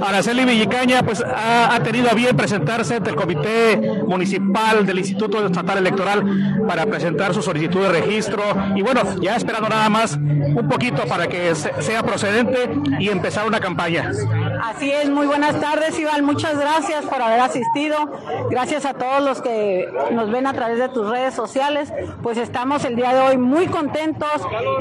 Araceli Villicaña pues ha, tenido a bien presentarse ante el Comité Municipal del Instituto Estatal Electoral para presentar su solicitud de registro y bueno, ya esperando nada más un poquito para que sea procedente y empezar una campaña. Así es, muy buenas tardes Iván, muchas gracias por haber asistido, gracias a todos los que nos ven a través de tus redes sociales, pues estamos el día de hoy muy contentos,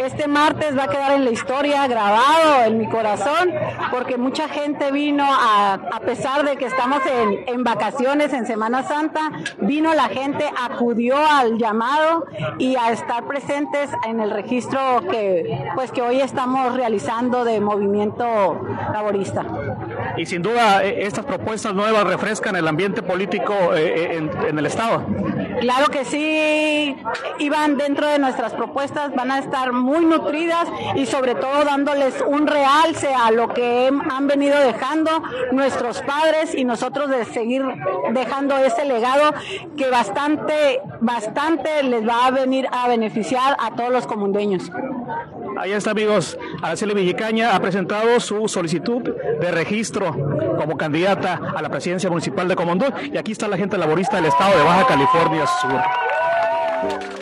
este martes va a quedar en la historia grabado en mi corazón, porque mucha gente vino a, a pesar de que estamos en, en vacaciones en Semana Santa, vino la gente, acudió al llamado y a estar presentes en el registro que pues que hoy estamos realizando de movimiento laborista. Y sin duda eh, estas propuestas nuevas refrescan el ambiente político eh, eh, en, el Estado. Claro que sí, iban dentro de nuestras propuestas, van a estar muy nutridas y sobre todo dándoles un realce a lo que han venido dejando nuestros padres y nosotros de seguir dejando ese legado que bastante, bastante les va a venir a beneficiar a todos los comundeños. Ahí está, amigos. Araceli Villicaña ha presentado su solicitud de registro como candidata a la presidencia municipal de Comondú. Y aquí está la gente laborista del estado de Baja California Sur.